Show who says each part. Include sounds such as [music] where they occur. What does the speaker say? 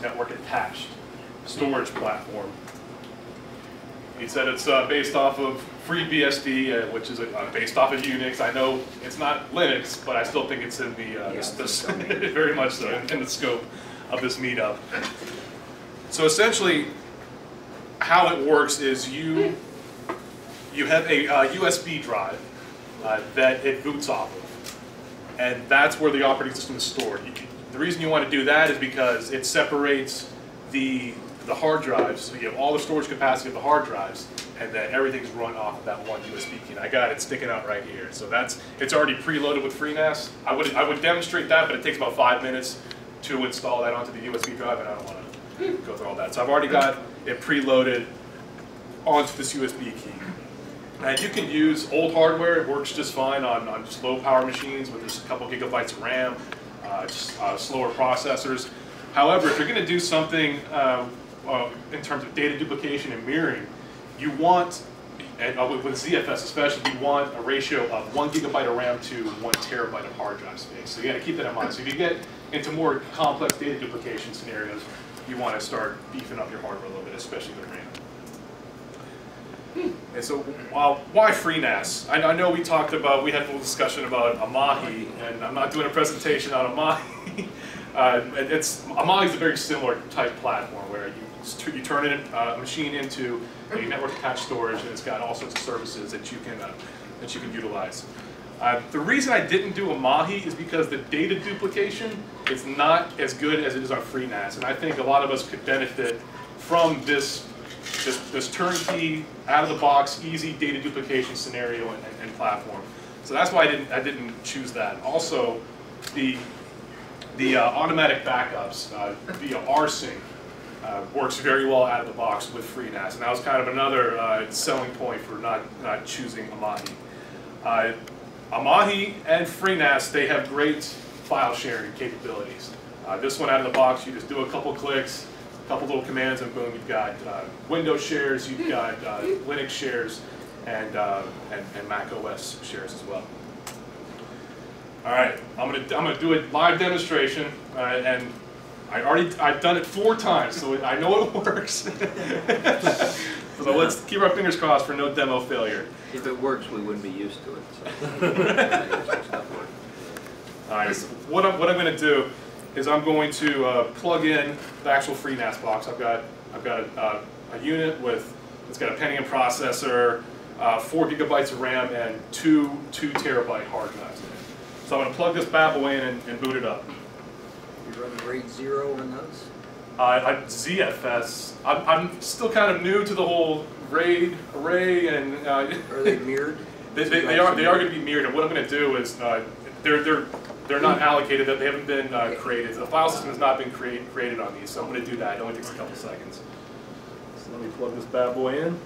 Speaker 1: network attached storage platform. He said it's uh, based off of FreeBSD, uh, which is uh, based off of Unix. I know it's not Linux, but I still think it's in the, uh,
Speaker 2: Yeah,
Speaker 1: this, this
Speaker 2: the [laughs]
Speaker 1: very much so in, in the scope of this meetup. So essentially, how it works is you you have a uh, USB drive uh, that it boots off of, and that's where the operating system is stored. You the reason you want to do that is because it separates the the hard drives, so you have all the storage capacity of the hard drives, and then everything's run off of that one USB key. And I got it sticking out right here. So that's it's already preloaded with FreeNAS. I would I would demonstrate that, but it takes about five minutes to install that onto the USB drive, and I don't want to go through all that. So I've already got it preloaded onto this USB key. And you can use old hardware, it works just fine on, on just low power machines with just a couple gigabytes of RAM, just uh, slower processors. However, if you're going to do something uh, uh, in terms of data duplication and mirroring, you want, uh, with ZFS especially, you want a ratio of one gigabyte of RAM to one terabyte of hard drive space. So you got to keep that in mind. So if you get into more complex data duplication scenarios, you want to start beefing up your hardware a little bit, especially the RAM. And so, uh, why FreeNAS? I, I know we talked about, we had a little discussion about Amahi, and I'm not doing a presentation on Amahi. [laughs] uh, it's Amahi is a very similar type platform where you you turn uh, a machine into a network attached storage, and it's got all sorts of services that you can uh, that you can utilize. Uh, the reason I didn't do Amahi is because the data duplication is not as good as it is on FreeNAS, and I think a lot of us could benefit from this this, this turnkey, out of the box, easy data duplication scenario and, and, and platform. So that's why I didn't I didn't choose that. Also, the the uh, automatic backups uh, via rsync uh, works very well out of the box with FreeNAS, and that was kind of another uh, selling point for not not choosing Amahi. Uh, Amahi and FreeNAS they have great file sharing capabilities. Uh, this one out of the box, you just do a couple clicks, couple little commands, and boom, you've got uh, Windows shares, you've got uh, Linux shares, and, uh, and and Mac OS shares as well. All right, I'm gonna I'm gonna do a live demonstration, uh, and I already I've done it four times, so I know it [laughs] works. [laughs] so let's keep our fingers crossed for no demo failure.
Speaker 2: If it works, we wouldn't be used to it. so. [laughs]
Speaker 1: All right, so what I'm, what I'm going to do is I'm going to uh, plug in the actual FreeNAS box. I've got I've got a, uh, a unit with it's got a Pentium processor, uh, four gigabytes of RAM, and two two terabyte hard drives in it. So I'm going to plug this bad boy in and, and boot it up.
Speaker 2: You run RAID zero on those?
Speaker 1: Uh, I, ZFS. I'm, I'm still kind of new to the whole RAID array, and uh,
Speaker 2: Are they mirrored? [laughs]
Speaker 1: They, they, they are they are going to be mirrored, and what I'm going to do is uh, they're they're they're not allocated. That they haven't been uh, created. The file system has not been create, created on these, so I'm going to do that. It only takes a couple seconds. So let me plug this bad boy in.